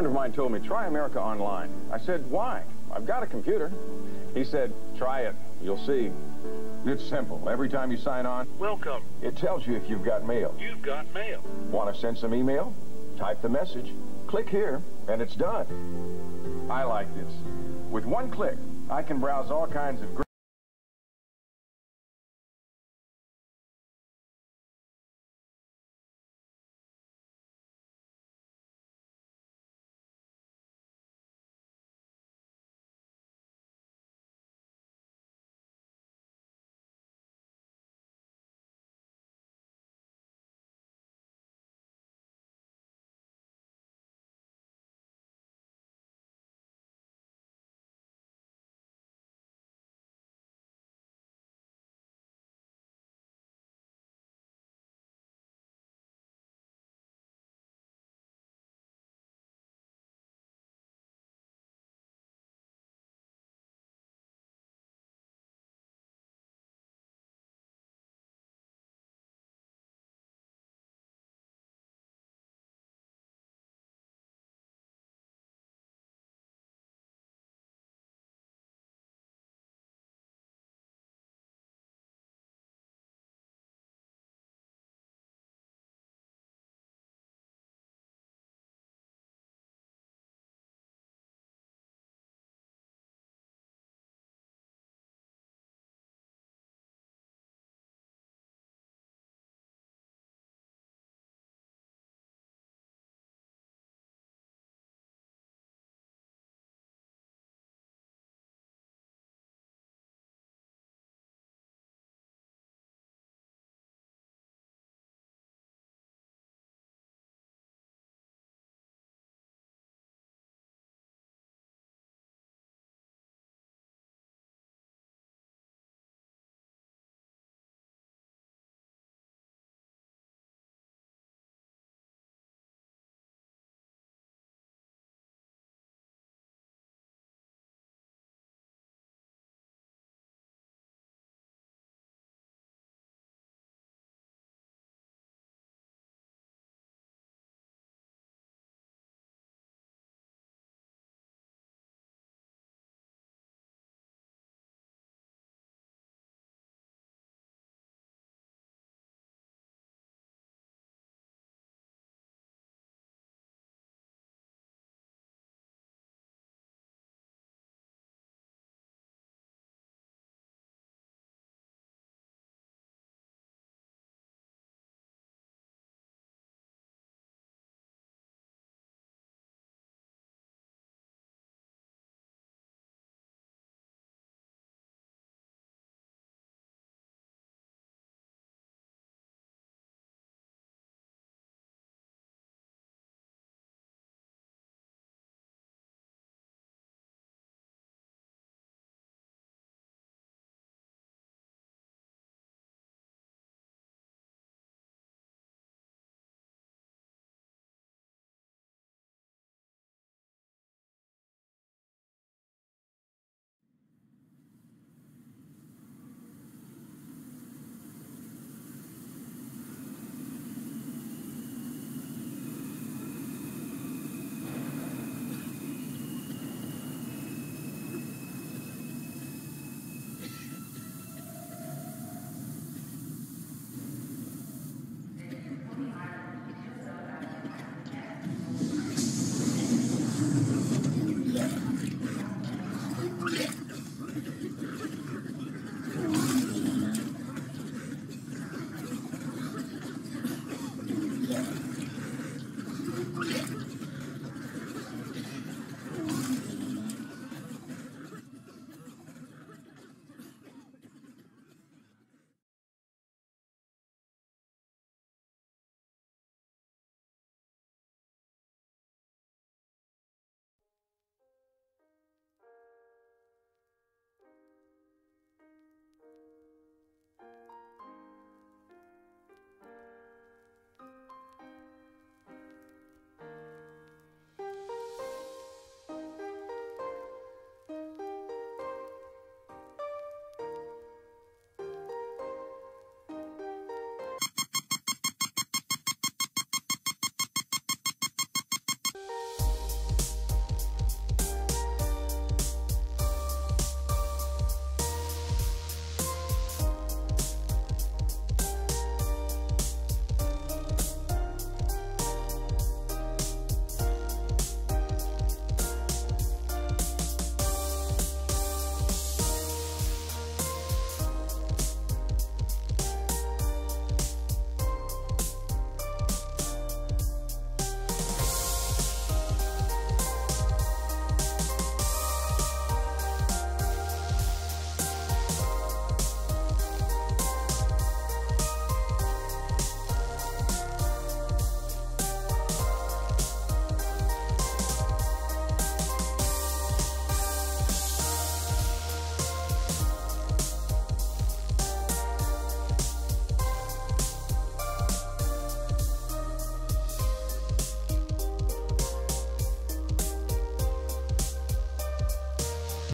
friend of mine told me, try America Online. I said, why? I've got a computer. He said, try it. You'll see. It's simple. Every time you sign on, Welcome. it tells you if you've got mail. You've got mail. Want to send some email? Type the message, click here, and it's done. I like this. With one click, I can browse all kinds of great